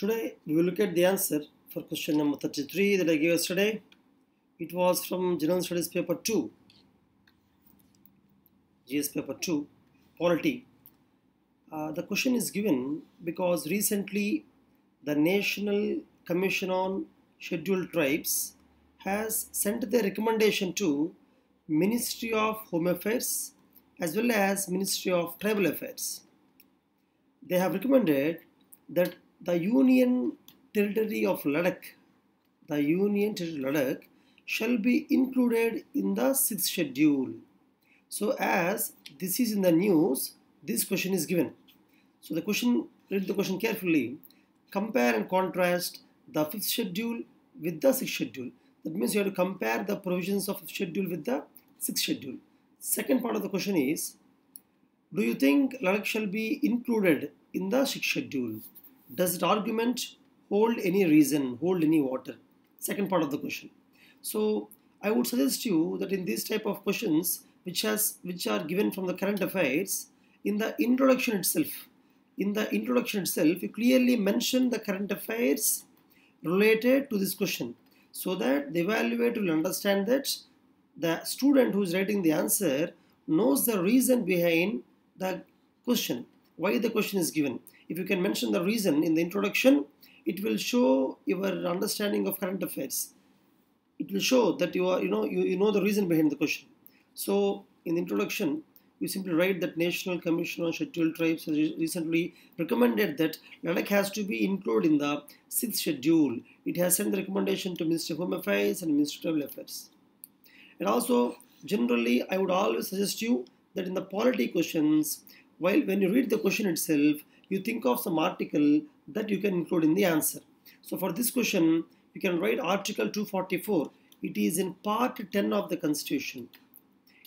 Today we will look at the answer for question number 33 that I gave yesterday. It was from General Studies paper 2, GS paper 2, Polity. Uh, the question is given because recently the National Commission on Scheduled Tribes has sent their recommendation to Ministry of Home Affairs as well as Ministry of Tribal Affairs. They have recommended that the Union Territory of Ladakh, the Union Territory of Ladakh, shall be included in the sixth schedule. So, as this is in the news, this question is given. So, the question, read the question carefully. Compare and contrast the fifth schedule with the sixth schedule. That means you have to compare the provisions of fifth schedule with the sixth schedule. Second part of the question is Do you think Ladakh shall be included in the sixth schedule? Does the argument hold any reason, hold any water? Second part of the question. So I would suggest you that in these type of questions, which has which are given from the current affairs, in the introduction itself, in the introduction itself, you clearly mention the current affairs related to this question, so that the evaluator will understand that the student who is writing the answer knows the reason behind the question, why the question is given. If you can mention the reason in the introduction, it will show your understanding of current affairs. It will show that you are, you know, you, you know the reason behind the question. So in the introduction, you simply write that National Commission on Scheduled Tribes has recently recommended that Ladakh has to be included in the sixth schedule. It has sent the recommendation to Minister of Home Affairs and Minister of Affairs. And also, generally, I would always suggest you that in the polity questions, while when you read the question itself, you think of some article that you can include in the answer. So for this question, you can write Article 244. It is in Part 10 of the Constitution.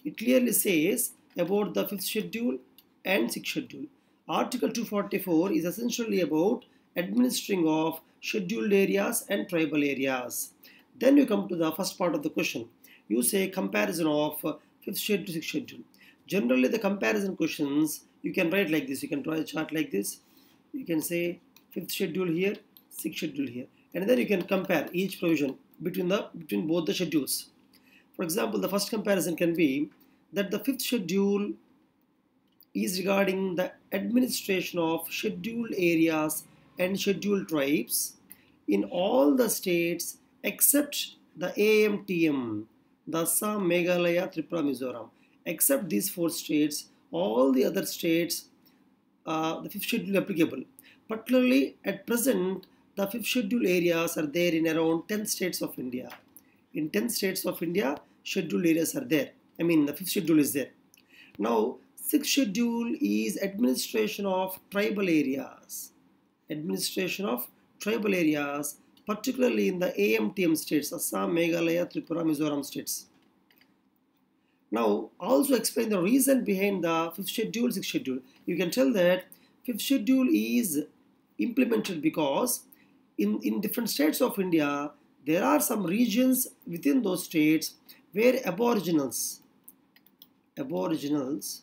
It clearly says about the fifth schedule and sixth schedule. Article 244 is essentially about administering of scheduled areas and tribal areas. Then you come to the first part of the question. You say comparison of fifth schedule to sixth schedule. Generally, the comparison questions you can write like this. You can draw a chart like this. You can say fifth schedule here, sixth schedule here, and then you can compare each provision between the between both the schedules. For example, the first comparison can be that the fifth schedule is regarding the administration of scheduled areas and scheduled tribes in all the states except the AMTM, the Assam, Meghalaya, Tripura, Mizoram. Except these four states, all the other states, uh, the fifth schedule applicable. Particularly at present, the fifth schedule areas are there in around 10 states of India. In 10 states of India, schedule areas are there. I mean, the fifth schedule is there. Now, sixth schedule is administration of tribal areas. Administration of tribal areas, particularly in the AMTM states, Assam, Meghalaya, Tripura, Mizoram states. Now, also explain the reason behind the fifth schedule, sixth schedule. You can tell that fifth schedule is implemented because in, in different states of India, there are some regions within those states where aboriginals, aboriginals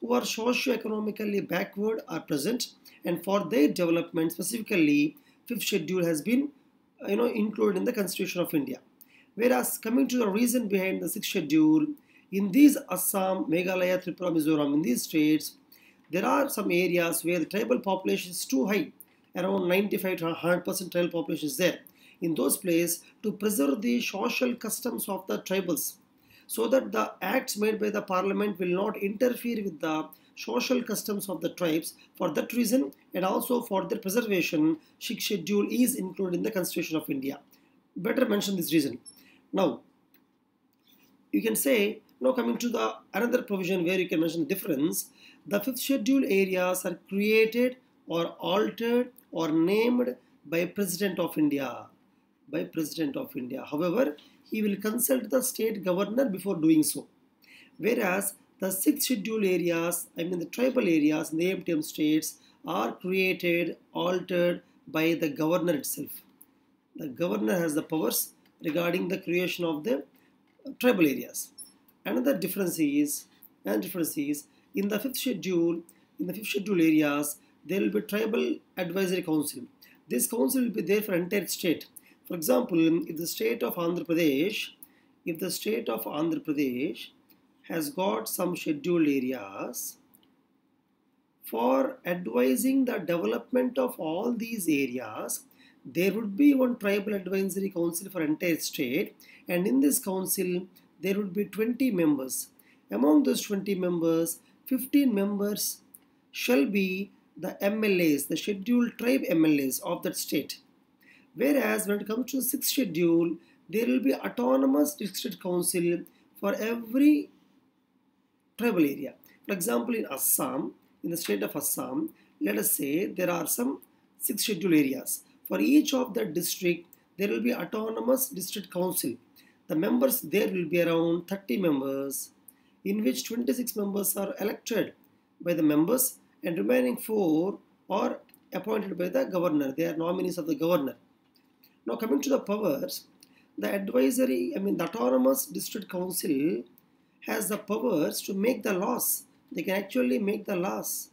who are socio-economically backward are present and for their development specifically fifth schedule has been you know included in the constitution of India. Whereas coming to the reason behind the sixth schedule, in these Assam, Meghalaya, Tripura, Mizoram, in these states, there are some areas where the tribal population is too high, around 95 to 100% tribal population is there. In those places, to preserve the social customs of the tribals, so that the acts made by the parliament will not interfere with the social customs of the tribes. For that reason, and also for their preservation, sixth schedule is included in the Constitution of India. Better mention this reason. Now, you can say now coming to the another provision where you can mention difference, the fifth schedule areas are created or altered or named by President of India. By President of India. However, he will consult the state governor before doing so. Whereas the sixth schedule areas, I mean the tribal areas the AMTM states are created, altered by the governor itself. The governor has the powers regarding the creation of the tribal areas. Another difference is, and difference is, in the fifth schedule, in the fifth schedule areas, there will be tribal advisory council. this council will be there for entire state. For example, if the state of Andhra Pradesh, if the state of Andhra Pradesh has got some scheduled areas, for advising the development of all these areas, there would be one tribal advisory council for entire state and in this council there would be 20 members. Among those 20 members, 15 members shall be the MLAs, the scheduled tribe MLAs of that state. Whereas when it comes to the sixth schedule, there will be autonomous district council for every tribal area. For example, in Assam, in the state of Assam, let us say there are some six scheduled areas. For each of the district, there will be autonomous district council. The members there will be around 30 members, in which 26 members are elected by the members and remaining four are appointed by the governor. They are nominees of the governor. Now coming to the powers, the advisory, I mean the autonomous district council has the powers to make the laws. They can actually make the laws,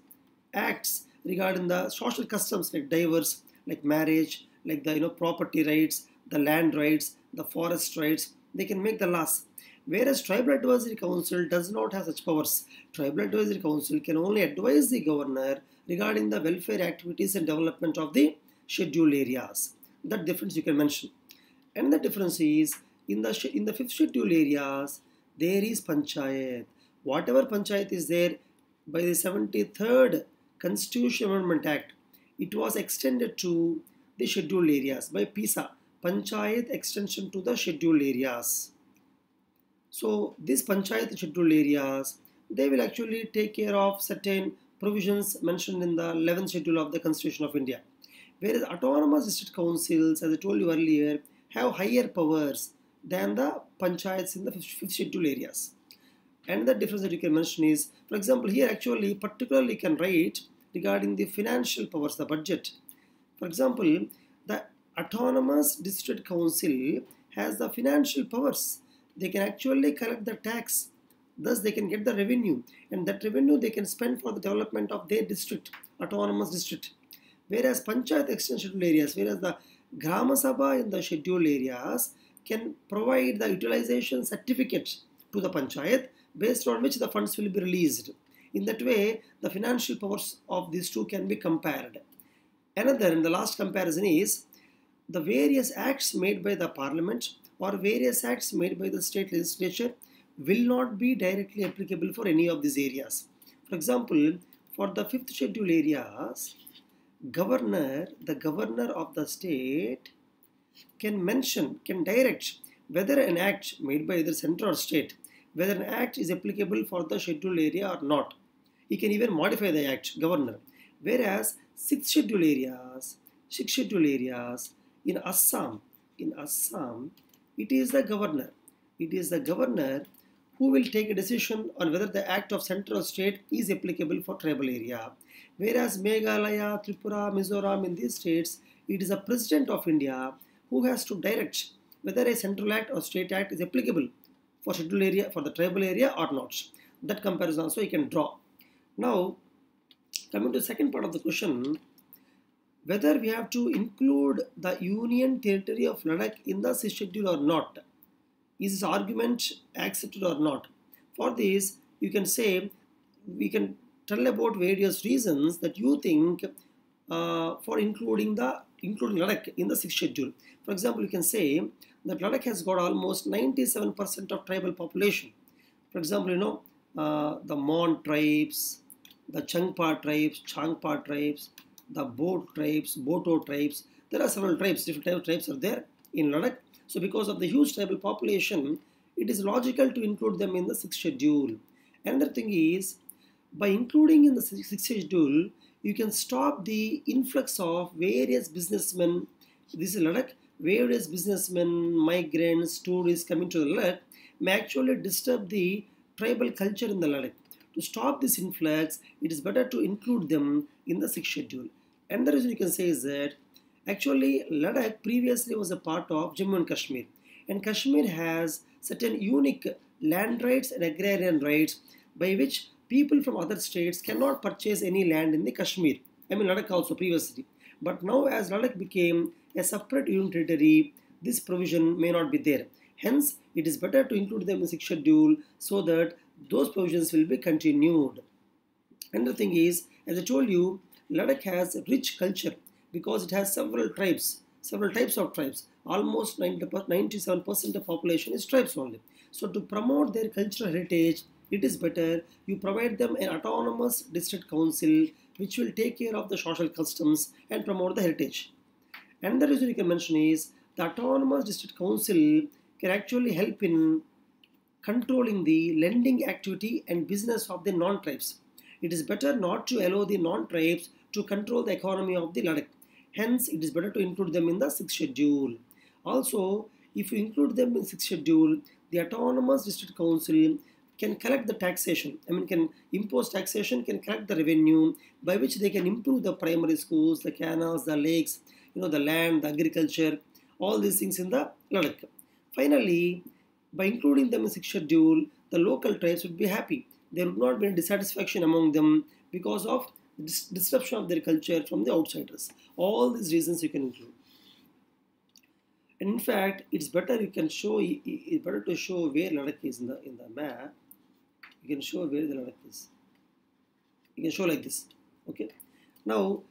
acts regarding the social customs like divorce, like marriage, like the you know property rights, the land rights, the forest rights. They can make the laws. Whereas Tribal Advisory Council does not have such powers. Tribal Advisory Council can only advise the governor regarding the welfare activities and development of the scheduled areas. That difference you can mention. And the difference is in the in the fifth schedule areas there is panchayat. Whatever panchayat is there by the 73rd Constitution Amendment Act, it was extended to the scheduled areas by PESA, Panchayat extension to the scheduled areas. So these Panchayat scheduled areas, they will actually take care of certain provisions mentioned in the 11th schedule of the Constitution of India. Whereas autonomous district councils, as I told you earlier, have higher powers than the panchayats in the fifth schedule areas. And the difference that you can mention is, for example, here actually particularly can write regarding the financial powers, the budget. For example, autonomous district council has the financial powers. They can actually collect the tax. Thus, they can get the revenue, and that revenue they can spend for the development of their district, autonomous district. Whereas panchayat extension areas, whereas the Gram Sabha in the scheduled areas can provide the utilization certificate to the panchayat based on which the funds will be released. In that way, the financial powers of these two can be compared. Another and the last comparison is the various acts made by the parliament or various acts made by the state legislature will not be directly applicable for any of these areas. For example, for the fifth schedule areas, governor, the governor of the state can mention, can direct whether an act made by either center or state, whether an act is applicable for the scheduled area or not. He can even modify the act, governor. Whereas sixth schedule areas, sixth schedule areas in Assam, in Assam, it is the governor. It is the governor who will take a decision on whether the act of central state is applicable for tribal area. Whereas Meghalaya, Tripura, Mizoram in these states, it is the President of India who has to direct whether a central act or state act is applicable for scheduled area, for the tribal area or not. That comparison also you can draw. Now, coming to the second part of the question, whether we have to include the union territory of Ladakh in the schedule or not. Is this argument accepted or not? For this, you can say, we can tell about various reasons that you think uh, for including the including Ladakh in the sixth schedule. For example, you can say that Ladakh has got almost 97% of tribal population. For example, you know, uh, the Mon tribes, the Changpa tribes, Changpa tribes, the Boat tribes, Boto tribes. There are several tribes, different type of tribes are there in Ladakh. So because of the huge tribal population, it is logical to include them in the sixth schedule. Another thing is, by including in the sixth schedule, you can stop the influx of various businessmen. This is Ladakh. Various businessmen, migrants, tourists coming to the Ladakh may actually disturb the tribal culture in the Ladakh. To stop this influx, it is better to include them in the sixth schedule. And the reason you can say is that actually Ladakh previously was a part of Jammu and Kashmir, and Kashmir has certain unique land rights and agrarian rights by which people from other states cannot purchase any land in the Kashmir. I mean Ladakh also previously. But now as Ladakh became a separate union territory, this provision may not be there. Hence, it is better to include them in the schedule so that those provisions will be continued. Another thing is, as I told you, Ladakh has a rich culture because it has several tribes, several types of tribes. Almost 97% of population is tribes only. So to promote their cultural heritage, it is better you provide them an autonomous district council which will take care of the social customs and promote the heritage. Another reason you can mention is the autonomous district council can actually help in controlling the lending activity and business of the non-tribes. It is better not to allow the non-tribes to control the economy of the Ladakh. Hence, it is better to include them in the sixth schedule. Also, if you include them in sixth schedule, the autonomous district council can collect the taxation. I mean, can impose taxation, can collect the revenue by which they can improve the primary schools, the canals, the lakes, you know, the land, the agriculture, all these things in the Ladakh. Finally, by including them in sixth schedule, the local tribes would be happy. There would not be any dissatisfaction among them because of dis disruption of their culture from the outsiders. All these reasons you can include. And in fact, it's better you can show. It's better to show where Ladakh is in the in the map. You can show where the Ladakh is. You can show like this. Okay. Now,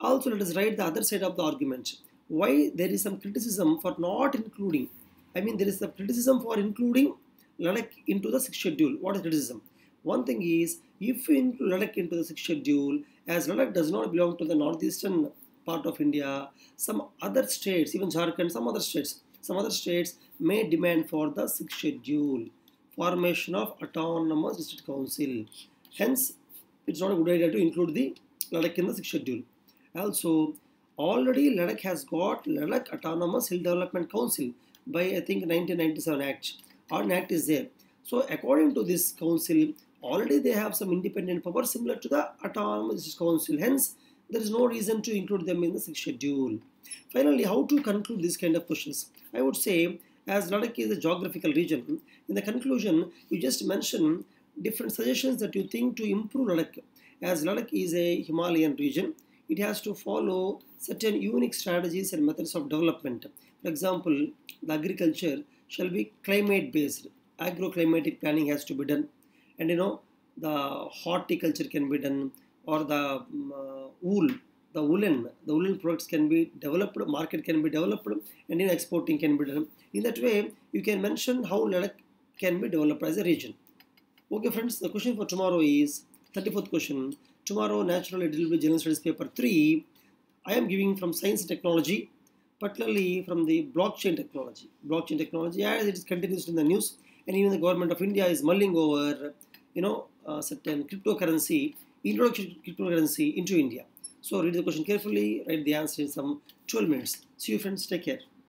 also let us write the other side of the argument. Why there is some criticism for not including. I mean, there is a criticism for including Ladakh into the sixth schedule. What is criticism? One thing is, if you include Ladakh into the sixth schedule, as Ladakh does not belong to the northeastern part of India, some other states, even Jharkhand, some other states, some other states may demand for the sixth schedule, formation of autonomous district council. Hence, it's not a good idea to include the Ladakh in the sixth schedule. Also, already Ladakh has got Ladakh Autonomous Hill Development Council by I think 1997 Act. Or an act is there. So according to this council, already they have some independent power similar to the autonomous council. Hence, there is no reason to include them in the schedule. Finally, how to conclude this kind of questions? I would say, as Ladakh is a geographical region, in the conclusion, you just mention different suggestions that you think to improve Ladakh. As Ladakh is a Himalayan region, it has to follow certain unique strategies and methods of development. For example, the agriculture shall be climate based. Agroclimatic planning has to be done. And you know, the horticulture can be done or the um, uh, wool, the woolen, the woolen products can be developed, market can be developed, and in exporting can be done. In that way, you can mention how Ladakh can be developed as a region. Okay, friends, the question for tomorrow is 34th question. Tomorrow, naturally, it will be General Studies paper 3. I am giving from Science and Technology, particularly from the blockchain technology. Blockchain technology, as it is continuous in the news, and even the government of India is mulling over, you know, certain cryptocurrency introduction to cryptocurrency into India. So read the question carefully, write the answer in some 12 minutes. See you friends, take care.